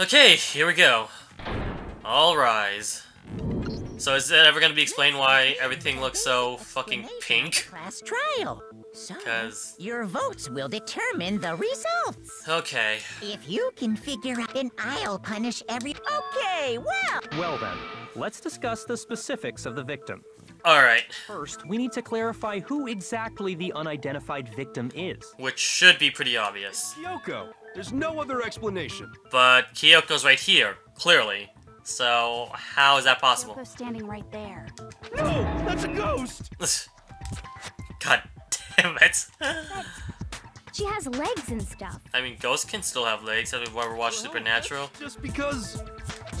Okay, here we go. All rise. So is it ever gonna be explained why everything looks so fucking pink? Class trial. So, 'Cause- your votes will determine the results. Okay. If you can figure out, then I'll punish every. Okay, well. Well then, let's discuss the specifics of the victim. Alright. First, we need to clarify who exactly the unidentified victim is. Which should be pretty obvious. Kyoko, there's no other explanation. But Kyoko's right here, clearly. So, how is that possible? Kyoko's standing right there. No, that's a ghost! God damn it. She has legs and stuff. I mean, ghosts can still have legs. Have you ever watched Supernatural? Just because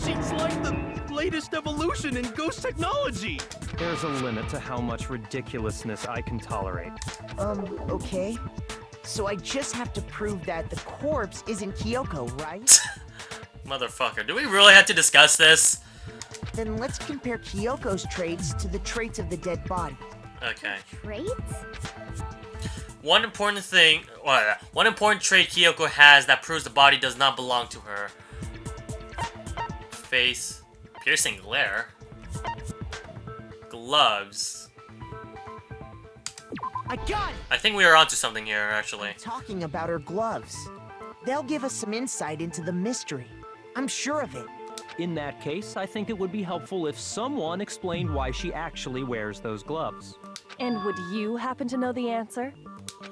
she's like the latest evolution in ghost technology. There's a limit to how much ridiculousness I can tolerate. Um, okay. So I just have to prove that the corpse isn't Kyoko, right? Motherfucker, do we really have to discuss this? then let's compare Kyoko's traits to the traits of the dead body. Okay. Traits? One important thing, well, one important trait Kyoko has that proves the body does not belong to her. Face, piercing glare, gloves. I got it! I think we are onto something here, actually. Talking about her gloves. They'll give us some insight into the mystery. I'm sure of it. In that case, I think it would be helpful if someone explained why she actually wears those gloves. And would you happen to know the answer?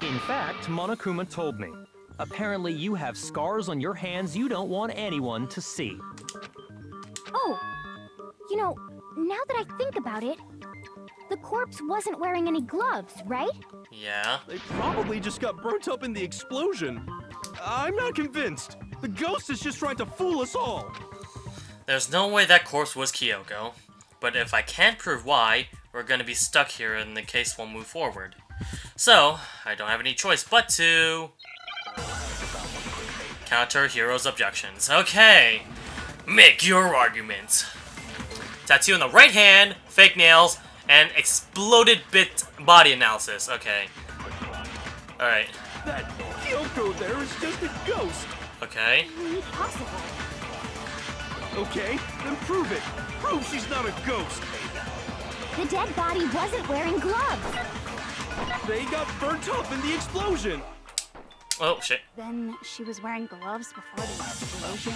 In fact, Monokuma told me. Apparently you have scars on your hands you don't want anyone to see. Oh, you know, now that I think about it, the corpse wasn't wearing any gloves, right? Yeah. They probably just got burnt up in the explosion. I'm not convinced. The ghost is just trying to fool us all. There's no way that corpse was Kyoko. But if I can't prove why, we're gonna be stuck here and the case won't move forward. So, I don't have any choice but to... Counter Hiro's objections. Okay! Make your arguments. Tattoo on the right hand, fake nails, and exploded bit body analysis. Okay. Alright. That Kyoko there is just a ghost. Okay. Possible. Okay, then prove it. Prove she's not a ghost. The dead body wasn't wearing gloves. They got burnt up in the explosion. Oh, shit. Then she was wearing gloves before the explosion.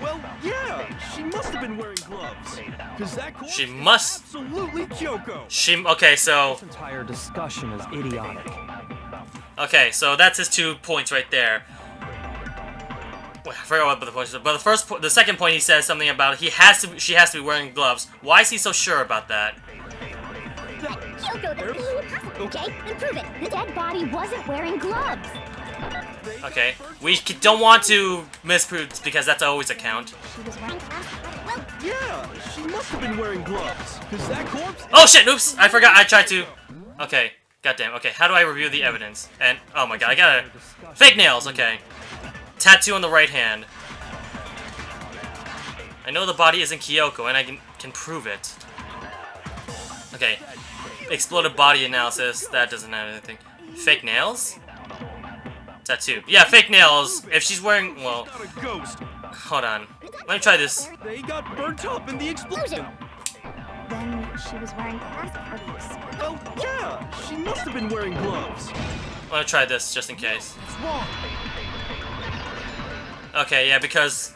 Well, yeah, she must have been wearing gloves. Cause that corpse She must- absolutely Kyoko. She... Okay, so... This entire discussion is idiotic. Okay, so that's his two points right there. Wait, I forgot what the point is, but the first, po the second point, he says something about he has to, she has to be wearing gloves. Why is he so sure about that? Kyoko, that's impossible. Okay, then prove it. The dead body wasn't wearing gloves. Okay, we don't want to misprove because that's always a count. She was wearing gloves. Well, Yeah, she must have been wearing gloves. Cause that corpse. Oh shit! Oops! I forgot. I tried to. Okay, goddamn. Okay, how do I review the evidence? And oh my god, I gotta fake nails. Okay, tattoo on the right hand. I know the body isn't Kyoko, and I can can prove it. Okay, exploded body analysis. That doesn't have anything. Fake nails. Tattoo. Yeah, fake nails. If she's wearing, well, Not a ghost. hold on. Let me try this. They got burnt up in the explosion. then she was wearing gloves before the explosion. Well, yeah, she must have been wearing gloves. Let me try this just in case. It's wrong. Okay, yeah, because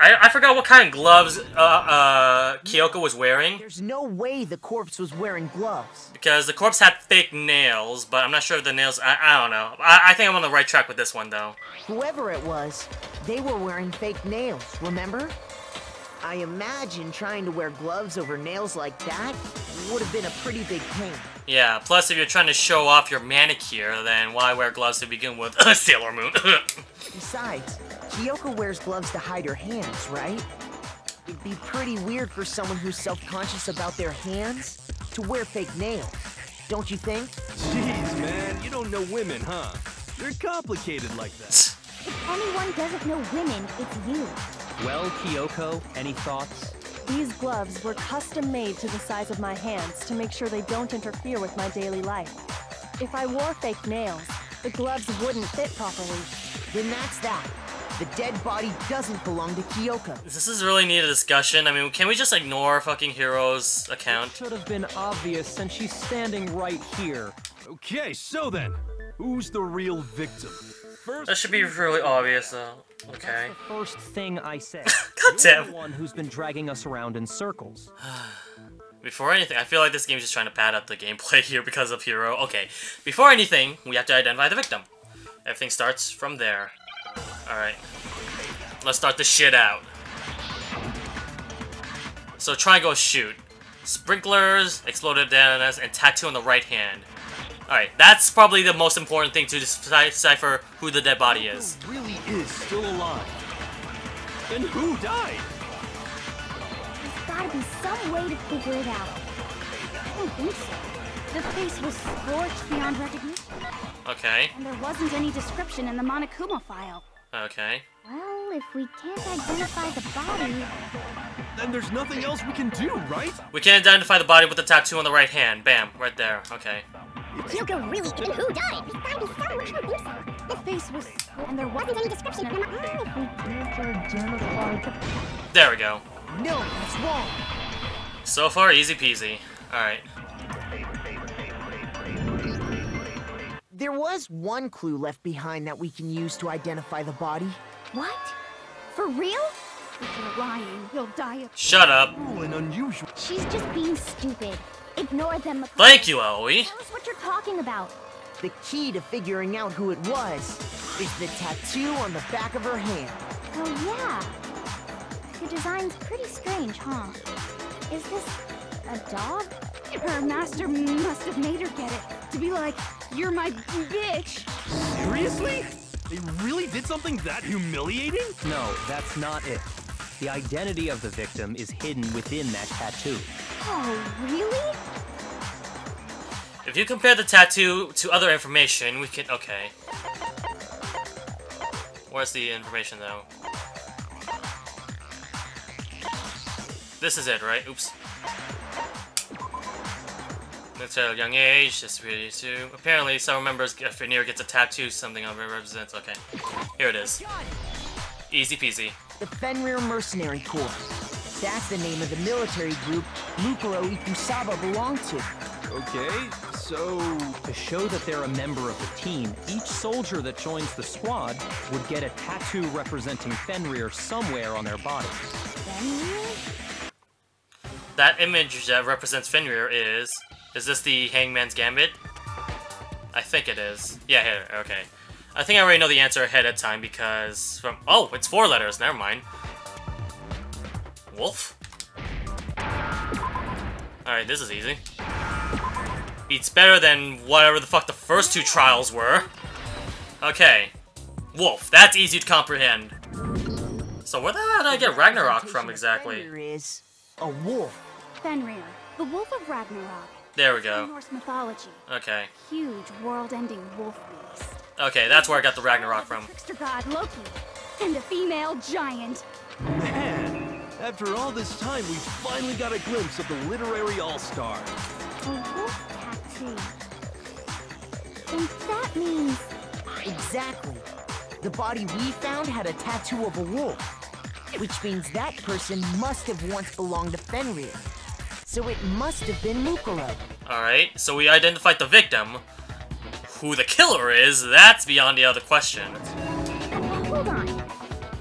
I, I forgot what kind of gloves uh, uh, Kyoko was wearing. There's no way the corpse was wearing gloves. Because the corpse had fake nails, but I'm not sure if the nails. I, I don't know. I, I think I'm on the right track with this one, though. Whoever it was, they were wearing fake nails, remember? I imagine trying to wear gloves over nails like that would have been a pretty big pain. Yeah, plus if you're trying to show off your manicure, then why wear gloves to begin with? Sailor Moon. Besides, Kyoko wears gloves to hide her hands, right? It'd be pretty weird for someone who's self-conscious about their hands to wear fake nails. Don't you think? Jeez, man, you don't know women, huh? They're complicated like that. If anyone doesn't know women, it's you. Well, Kyoko, any thoughts? These gloves were custom made to the size of my hands to make sure they don't interfere with my daily life. If I wore fake nails, the gloves wouldn't fit properly. Then that's that. The dead body doesn't belong to Kyoko. This is really need a discussion. I mean, can we just ignore fucking Hiro's account? It Should have been obvious since she's standing right here. Okay, so then, who's the real victim? First, That should be really obvious, though. Okay. The first thing I said. God You're damn. the one who's been dragging us around in circles. Before anything, I feel like this game's just trying to pad up the gameplay here because of Hero. Okay, before anything, we have to identify the victim. Everything starts from there. Alright. Let's start the shit out. So triangle shoot. Sprinklers, exploded bananas, and tattoo on the right hand. Alright, that's probably the most important thing to decipher who the dead body is. who really is still alive? And who died? There's gotta be some way to figure it out. I don't think so. The face was scorched beyond recognition, Okay, and there wasn't any description in the Monokuma file. Okay. Well, if we can't identify the body, Then there's nothing else we can do, right? We can't identify the body with the tattoo on the right hand. Bam, right there. Okay. Kyoko really and who died? There's gotta be some way so. The face was, and there wasn't any description in the. If we can't identify the There we go. No, that's wrong. So far, easy peasy. Alright. There was one clue left behind that we can use to identify the body. What? For real? If you're lying, you'll die of. Shut up. An unusual. She's just being stupid. Ignore them. Makoto. Thank you, Aoi. Tell us what you're talking about. The key to figuring out who it was is the tattoo on the back of her hand. Oh yeah. The design's pretty strange, huh? Is this a dog? Her master must have made her get it. To be like, you're my bitch. Seriously? They really did something that humiliating? No, that's not it. The identity of the victim is hidden within that tattoo. Oh, really? If you compare the tattoo to other information, we can... Okay. Where's the information, though? This is it, right? Oops. It's at a young age, it's really too. Apparently, some members, if Fenrir gets a tattoo, something of it represents. Okay. Here it is. Easy peasy. The Fenrir Mercenary Corps. That's the name of the military group Mukuro Ikusaba belonged to. Okay, so. To show that they're a member of the team, each soldier that joins the squad would get a tattoo representing Fenrir somewhere on their body. Fenrir? That image that represents Fenrir is... Is this the Hangman's Gambit? I think it is. Yeah, here, okay. I think I already know the answer ahead of time because from... Oh, it's four letters, never mind. Wolf? Alright, this is easy. Beats better than whatever the fuck the first two trials were. Okay. Wolf, that's easy to comprehend. So where the hell did I get Ragnarok from exactly? Fenrir is a wolf. Fenrir, the wolf of Ragnarok. There we go. Norse mythology, Okay. huge world-ending wolf beast. Okay, that's where I got the Ragnarok from. Trickster god Loki, and a female giant. Man, after all this time, we finally got a glimpse of the literary all-star. A wolf tattoo. And that means Exactly. The body we found had a tattoo of a wolf, which means that person must have once belonged to Fenrir. So it must have been Mukuro. Alright, so we identified the victim. Who the killer is, that's beyond the other question. Hold on.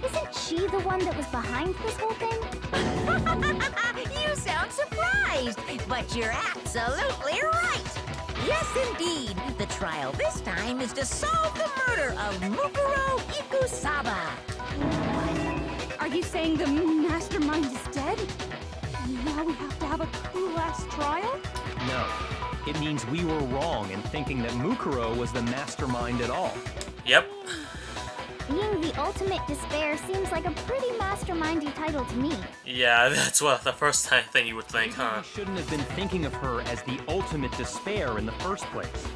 Isn't she the one that was behind this whole thing? you sound surprised, but you're absolutely right. Yes, indeed. The trial this time is to solve the murder of Mukuro Ikusaba. Are you saying the mastermind is dead? And now we have to have a cool-ass trial? No. It means we were wrong in thinking that Mukuro was the mastermind at all. Yep. Being the ultimate despair seems like a pretty mastermindy title to me. Yeah, that's what the first thing you would think, huh? We shouldn't have been thinking of her as the ultimate despair in the first place.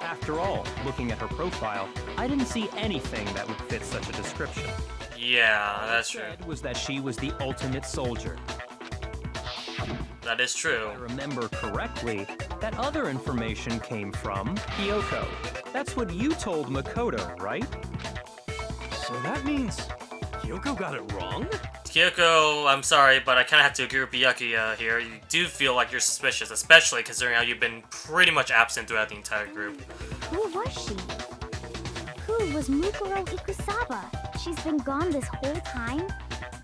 After all, looking at her profile, I didn't see anything that would fit such a description. Yeah, that's true. Was that she was the ultimate soldier. That is true. If I remember correctly, That other information came from Kyoko. That's what you told Makoto, right? So that means Kyoko got it wrong? Kyoko, I'm sorry, but I kind of have to agree with Byakuya uh, here. You do feel like you're suspicious, especially considering how you've been pretty much absent throughout the entire group. Who was she? Who was Mukuro Ikusaba? She's been gone this whole time?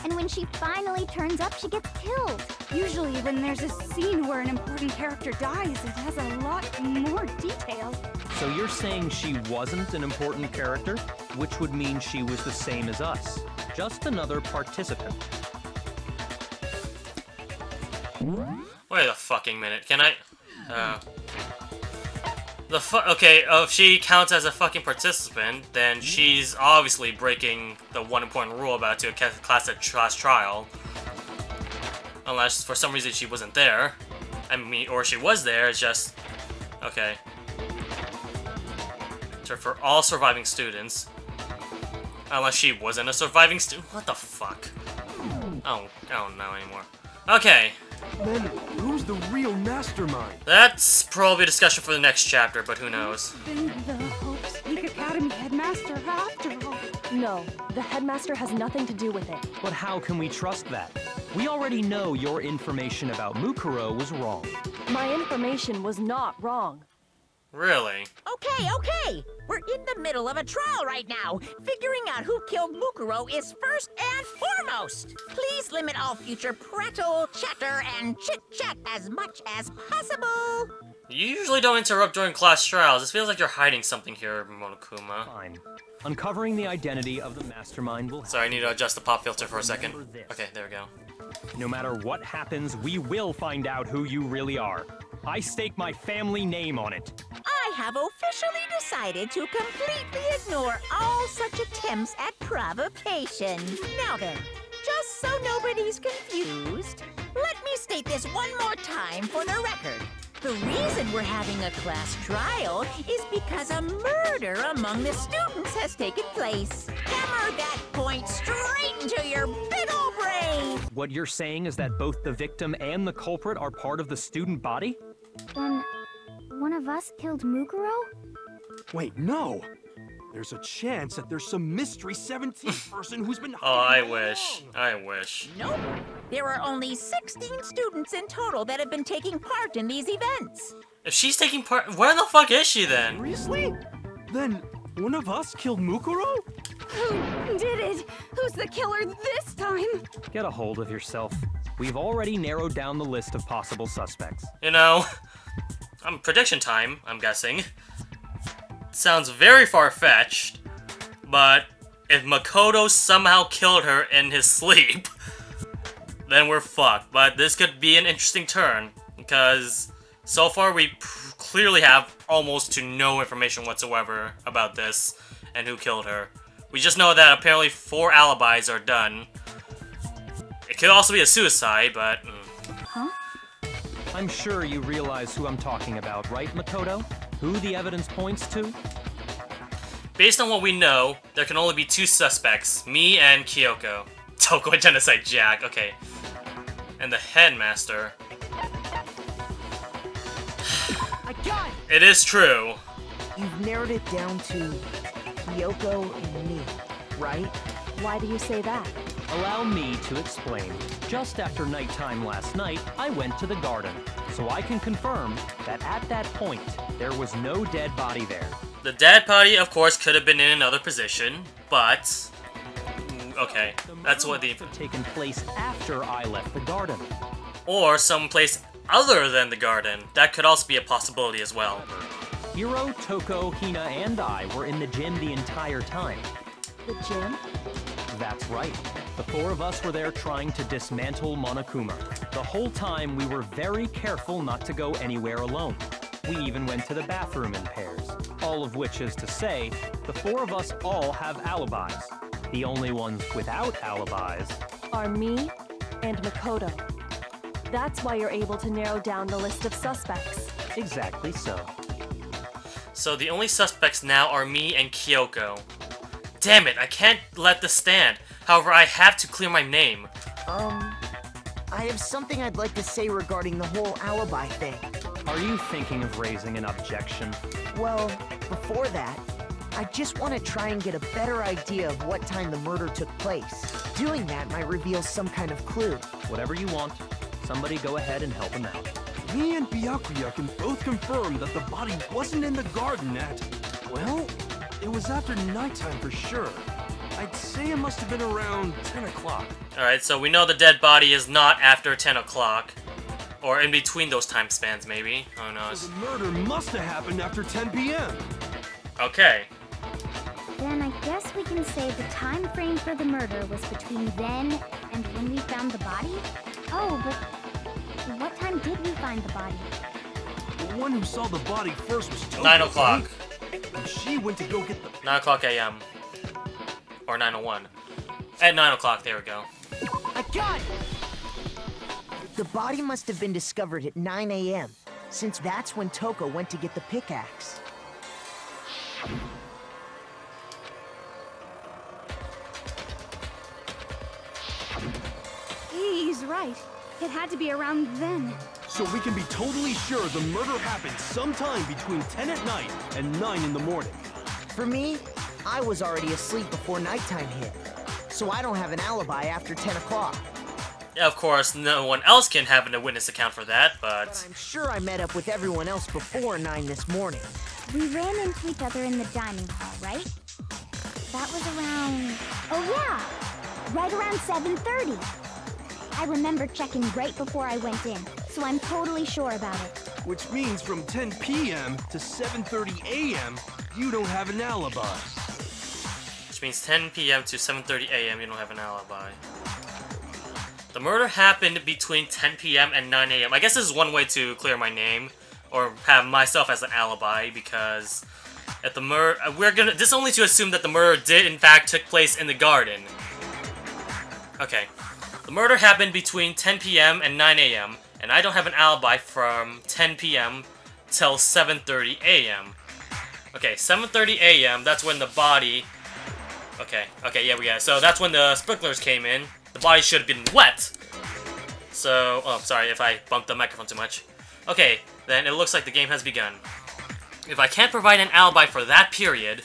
And when she finally turns up, she gets killed. Usually when there's a scene where an important character dies, it has a lot more detail. So you're saying she wasn't an important character, which would mean she was the same as us. Just another participant. Wait a fucking minute. Can I... Uh... The fu- okay, if she counts as a fucking participant, then she's obviously breaking the one important rule about to a class at class trial. Unless for some reason she wasn't there. I mean, or she was there, it's just... Okay. So for all surviving students. Unless she wasn't a surviving student. What the fuck? Oh, I don't know anymore. Okay. Then who's the real mastermind? That's probably a discussion for the next chapter, but who knows? Been the Hope's Peak Academy headmaster after all. No, the headmaster has nothing to do with it. But how can we trust that? We already know your information about Mukuro was wrong. My information was not wrong. Really? Okay, okay. We're in the middle of a trial right now. Figuring out who killed Mukuro is first and foremost. Please limit all future prattle, chatter, and chit-chat as much as possible. You usually don't interrupt during class trials. This feels like you're hiding something here, Monokuma. Fine. Uncovering the identity of the mastermind will Sorry, I need to adjust the pop filter for a second. This. Okay, there we go. No matter what happens, we will find out who you really are. I stake my family name on it. I have officially decided to completely ignore all such attempts at provocation. Now then, just so nobody's confused, let me state this one more time for the record. The reason we're having a class trial is because a murder among the students has taken place. Hammer that point straight into your big old brain! What you're saying is that both the victim and the culprit are part of the student body? Then, one of us killed Mukuro? Wait, no! There's a chance that there's some mystery 17th person who's been Oh, I wish. along. I wish. Nope. There are only 16 students in total that have been taking part in these events. If she's taking part, where the fuck is she then? Seriously? Then one of us killed Mukuro? Who did it? Who's the killer this time? Get a hold of yourself. We've already narrowed down the list of possible suspects. You know, um, prediction time. I'm guessing. Sounds very far fetched, but if Makoto somehow killed her in his sleep, then we're fucked. But this could be an interesting turn because so far we clearly have almost to no information whatsoever about this and who killed her. We just know that apparently four alibis are done. It could also be a suicide, but. mm. I'm sure you realize who I'm talking about, right, Makoto? Who the evidence points to? Based on what we know, there can only be two suspects, me and Kyoko. Toko Genocide Jack, okay. And the headmaster. I got it! It is true. You've narrowed it down to Kyoko and me, right? Why do you say that? Allow me to explain. Just after nighttime last night, I went to the garden, so I can confirm that at that point, there was no dead body there. The dead body, of course, could have been in another position, but. Mm, Okay, that's what the. taken place after I left the garden. Or someplace other than the garden. That could also be a possibility as well. Hiro, Toko, Hina, and I were in the gym the entire time. The gym? That's right. The four of us were there trying to dismantle Monokuma. The whole time we were very careful not to go anywhere alone. We even went to the bathroom in pairs. All of which is to say, the four of us all have alibis. The only ones without alibis Are me and Makoto. That's why you're able to narrow down the list of suspects. exactly so. So the only suspects now are me and Kyoko. Damn it, I can't let this stand. However, I have to clear my name. Um, I have something I'd like to say regarding the whole alibi thing. Are you thinking of raising an objection? Well, before that, I just want to try and get a better idea of what time the murder took place. Doing that might reveal some kind of clue. Whatever you want. Somebody go ahead and help him out. Me and Byakuya can both confirm that the body wasn't in the garden at... Well, it was after nighttime for sure. I'd say it must have been around 10 o'clock. Alright, so we know the dead body is not after 10 o'clock. Or in between those time spans, maybe. Oh, who knows? So the murder must have happened after 10 p.m. Okay. Then I guess we can say the time frame for the murder was between then and when we found the body? Oh, but what time did we find the body? The one who saw the body first was Toko. 9 o'clock. And she went to go get the... 9 o'clock a.m. Or 9.01. At 9 o'clock, there we go. I got it! The body must have been discovered at 9 a.m., since that's when Toko went to get the pickaxe. He's right. It had to be around then. So we can be totally sure the murder happened sometime between 10 at night and 9 in the morning. For me, I was already asleep before nighttime hit, so I don't have an alibi after 10 o'clock. Yeah, of course, no one else can have a witness account for that, But but... I'm sure I met up with everyone else before 9 this morning. We ran into each other in the dining hall, right? That was around... Oh yeah! Right around 7.30. I remember checking right before I went in, so I'm totally sure about it. Which means from 10 p.m. to 7.30 a.m., you don't have an alibi. Which means 10 p.m. to 7.30 a.m. you don't have an alibi. The murder happened between 10 p.m. and 9 a.m. I guess this is one way to clear my name, or have myself as an alibi, because at the murder, we're gonna, this is only to assume that the murder did in fact took place in the garden. Okay. The murder happened between 10 p.m. and 9 a.m., and I don't have an alibi from 10 p.m. till 7.30 a.m. Okay, 7.30 a.m., that's when the body... Okay, okay, yeah, we got it. So that's when the sprinklers came in. The body should have been wet. So, oh, sorry if I bumped the microphone too much. Okay, then it looks like the game has begun. If I can't provide an alibi for that period,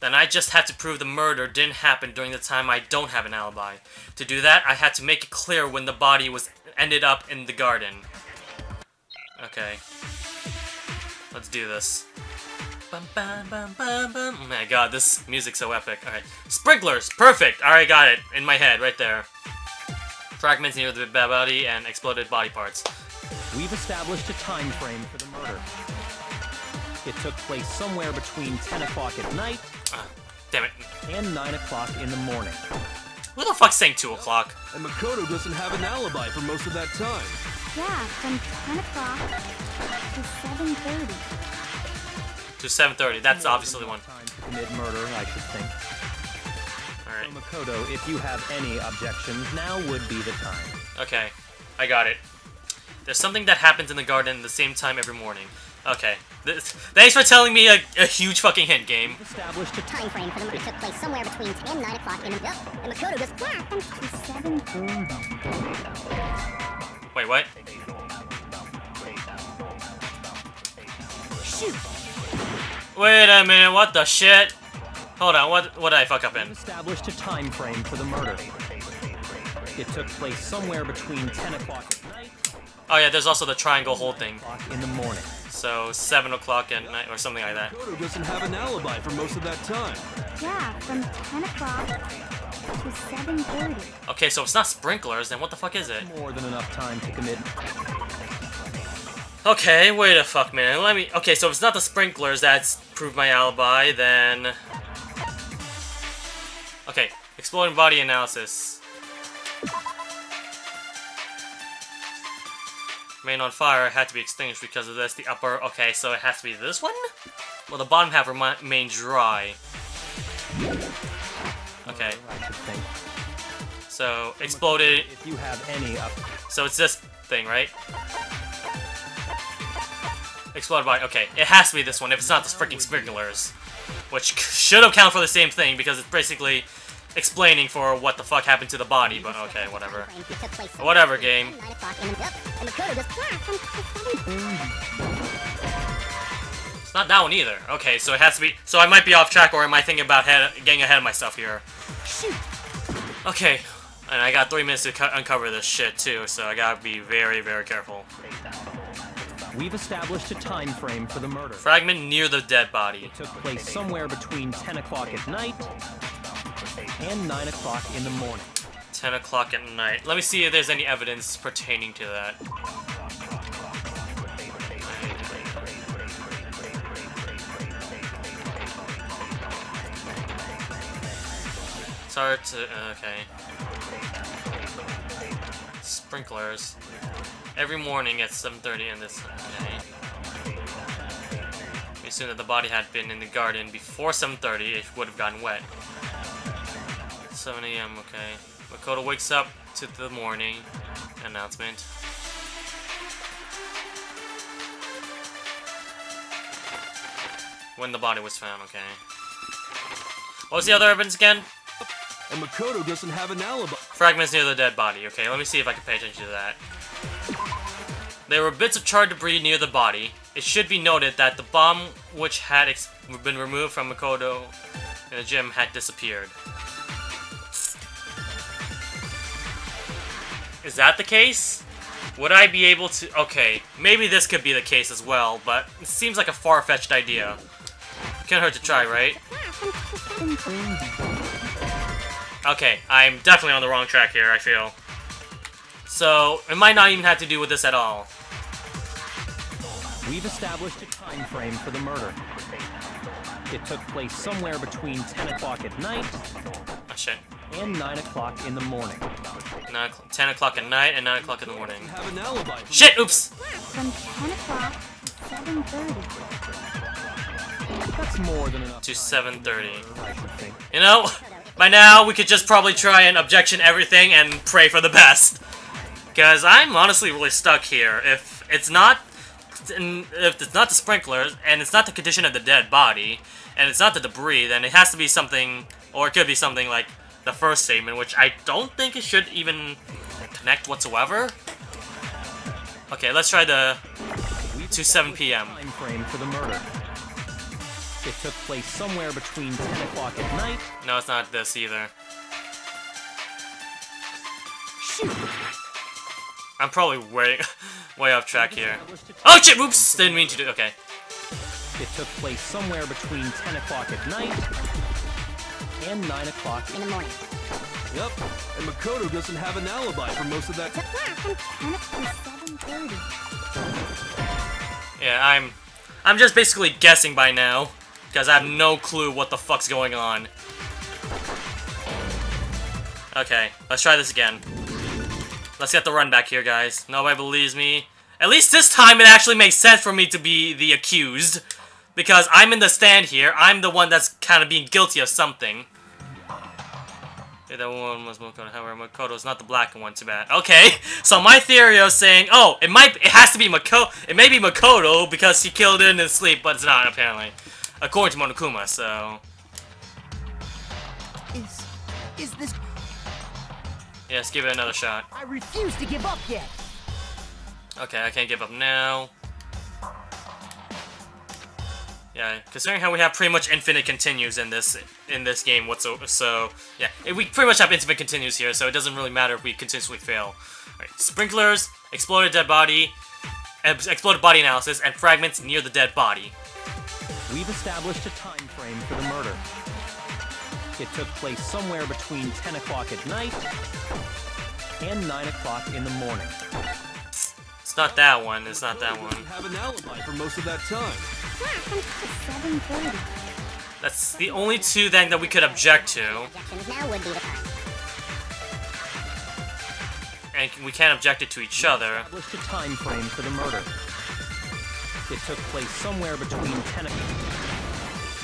then I just had to prove the murder didn't happen during the time I don't have an alibi. To do that, I had to make it clear when the body was ended up in the garden. Okay. Let's do this. Bum, bum, bum. Oh my god, this music's so epic. Alright. Sprinklers! Perfect! Alright, got it. In my head, right there. Fragments near the body and exploded body parts. We've established a time frame for the murder. It took place somewhere between 10 o'clock at night Ah, damn it. and 9 o'clock in the morning. Who the fuck's saying 2 o'clock? And Makoto doesn't have an alibi for most of that time. Yeah, from 10 o'clock to 7.30. To 7.30. That's obviously the one. Time to commit murder, I should think. Alright. So Makoto, if you have any objections, now would be the time. Okay. I got it. There's something that happens in the garden at the same time every morning. Okay. This, thanks for telling me a, a huge fucking hint, game. Established a time frame for the murder took place somewhere between 10 and 9 o'clock in the... Oh, and Makoto To 7.30. Wait, what? Shoot! Wait a minute, what the shit? Hold on, what what did I fuck up in? established a time frame for the murder. It took place somewhere between 10 o'clock at night Oh yeah, there's also the triangle hole thing. in the morning. So 7 o'clock at night, or something like that. Makoto doesn't have an alibi for most of that time. Yeah, from 10 o'clock to 7.30. Okay, so if it's not sprinklers, then what the fuck is it? More than enough time to commit. Okay, wait a fuck minute. Let me. Okay, so if it's not the sprinklers that's proved my alibi, then. Okay, exploding body analysis. Remain on fire had to be extinguished because of this. The upper. Okay, so it has to be this one? Well, the bottom half remained dry. Okay, I should think. so exploded. If you have any up, So it's this thing, right? Exploded by, Okay, it has to be this one if it's not the freaking sprinklers. Which should have counted for the same thing because it's basically explaining for what the fuck happened to the body, but okay, whatever. It took place somewhere Whatever, game. between 9 o'clock and, yep, and Makoto just It's not that one either. Okay, so it has to be. So I might be off track, or am I thinking about head, getting ahead of myself here? Okay, and I got three minutes to uncover this shit too, so I gotta be very, very careful. We've established a time frame for the murder. Fragment near the dead body. It took place somewhere between 10 o'clock at night and 9 o'clock in the morning. 10 o'clock at night. Let me see if there's any evidence pertaining to that. Hard to. uh, Okay. Sprinklers. Every morning at 7:30 in this. Okay. We assume that the body had been in the garden before 7:30. It would have gotten wet. 7 a.m. Okay. Makoto wakes up to the morning announcement. When the body was found, okay. What was the other evidence again? And Makoto doesn't have an alibi. Fragments near the dead body. Okay, let me see if I can pay attention to that. There were bits of charred debris near the body. It should be noted that the bomb which had ex been removed from Makoto in the gym had disappeared. Is that the case? Would I be able to... Okay, maybe this could be the case as well, but it seems like a far-fetched idea. Can't hurt to try, right? Okay, I'm definitely on the wrong track here, I feel. So, it might not even have to do with this at all. We've established a time frame for the murder. It took place somewhere between 10 o'clock at night Oh, shit. and 9 o'clock in the morning. 9 10 o'clock at night and 9 o'clock in the morning. Have an alibi. Shit, oops! From 10 o'clock to 7.30. That's more than enough To 7.30. I should think. You know, by now we could just probably try and objection everything and pray for the best. Because I'm honestly really stuck here. If it's not, if it's not the sprinklers and it's not the condition of the dead body and it's not the debris, then it has to be something, or it could be something like the first statement, which I don't think it should even connect whatsoever. Okay, let's try the We've To 7 established a p.m.. Time frame for the murder. It took place somewhere between 10 o'clock at night No, it's not this either. Shoot. I'm probably way, way off track here. Oh shit! Oops! Didn't mean to do. Okay. It took place somewhere between 10 o'clock at night and 9 o'clock in the morning. Yep. And Makoto doesn't have an alibi for most of that. From 10 o'clock to 7.30. Yeah, I'm, I'm just basically guessing by now, because I have no clue what the fuck's going on. Okay, let's try this again. Let's get the run back here, guys. Nobody believes me. At least this time it actually makes sense for me to be the accused. Because I'm in the stand here. I'm the one that's kind of being guilty of something. Yeah, that one was Makoto. However, Makoto is not the blackened. Too bad. Okay, so my theory of saying, oh, it might, it has to be Makoto. It may be Makoto because he killed it in his sleep, but it's not apparently, according to Monokuma. So Is is this? yeah, let's give it another shot. I refuse to give up yet. Okay, I can't give up now. Yeah, considering how we have pretty much infinite continues in this in this game whatsoever, so yeah, we pretty much have infinite continues here, so it doesn't really matter if we continuously fail. Alright, sprinklers, exploded dead body, ex- exploded body analysis, and fragments near the dead body. We've established a time frame for the murder. It took place somewhere between 10 o'clock at night and 9 o'clock in the morning. It's not that one. It's not that one. Have an alibi for most of that time. That's the only two then that we could object to, Objections now would be the time. and we can't object it to each other. Established a time frame for the murder. It took place somewhere between 10 o'clock.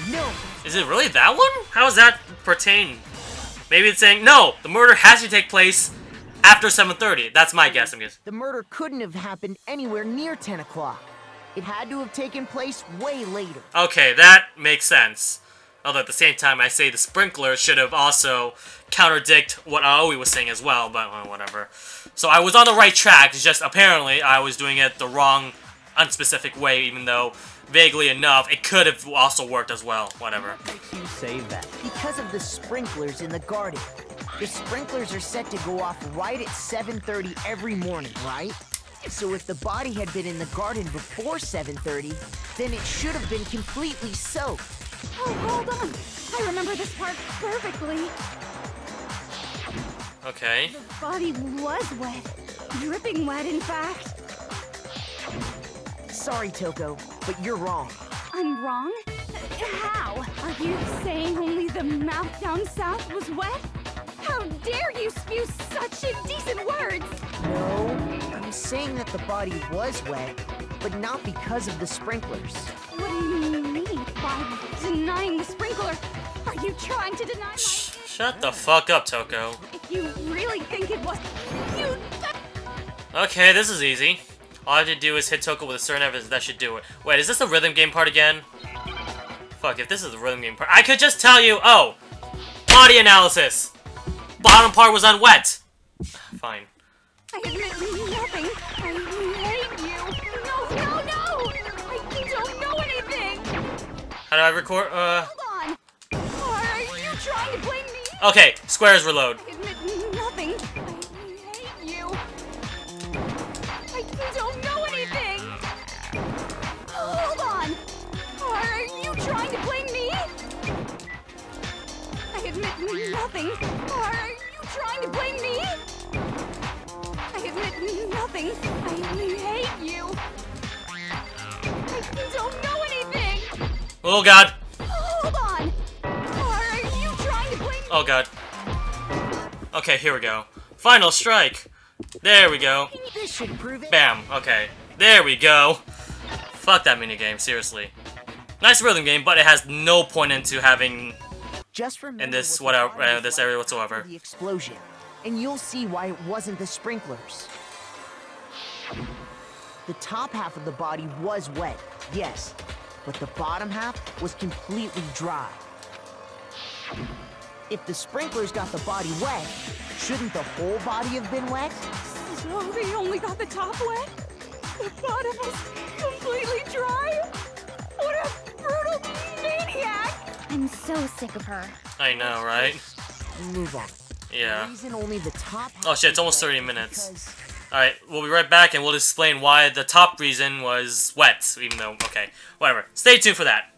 No, Is it really that one? How does that pertain? Maybe it's saying, no, the murder has to take place after 7.30. That's my guess, I'm guessing. the murder couldn't have happened anywhere near 10 o'clock. It had to have taken place way later. Okay, that makes sense. Although at the same time, I say the sprinkler should have also counterdict what Aoi was saying as well, but well, whatever. So I was on the right track, it's just apparently I was doing it the wrong, unspecific way, even though vaguely enough, it could have also worked as well. Whatever. Makes you say that. Because of the sprinklers in the garden. The sprinklers are set to go off right at 7.30 every morning, right? So if the body had been in the garden before 7.30, then it should have been completely soaked. Oh, hold on. I remember this part perfectly. Okay. The body was wet. Dripping wet, in fact. Sorry, Toko, but you're wrong. I'm wrong? How? Are you saying only the mouth down south was wet? How dare you spew such indecent words! No, I'm saying that the body was wet, but not because of the sprinklers. What do you mean by denying the sprinkler? Are you trying to deny my... Shut the fuck up, Toko. If you really think it was... You... Okay, this is easy. All I have to do is hit Toko with a certain evidence. That should do it. Wait, is this the rhythm game part again? Fuck, if this is the rhythm game part... I could just tell you... Oh! Body analysis! Bottom part was unwet. Fine. I admit nothing. I hate you. No, no, no! I don't know anything! How do I record? Uh... Hold on! Are you trying to blame me? Okay, squares reload. I admit nothing. I hate you. I don't know anything. Hold on. Are you trying to blame me? I admit nothing. Are you trying to blame me? I admit nothing. I hate you. I don't know anything. Oh god. Hold on. Are you trying to blame me? Oh god. Okay, here we go. Final strike. There we go. This should prove it. Bam. Okay. There we go. Fuck that minigame, seriously. Nice rhythm game, but it has no point into having Just remember in this what whatever uh, this area whatsoever. The explosion, and you'll see why it wasn't the sprinklers. The top half of the body was wet, yes, but the bottom half was completely dry. If the sprinklers got the body wet, shouldn't the whole body have been wet? So they only got the top wet? The bottom was completely dry? What a brutal maniac! I'm so sick of her. I know, right? Move on. Yeah. Only the top Oh shit, it's almost 30 minutes. Alright, we'll be right back and we'll explain why the top reason was wet, even though, okay, whatever. Stay tuned for that.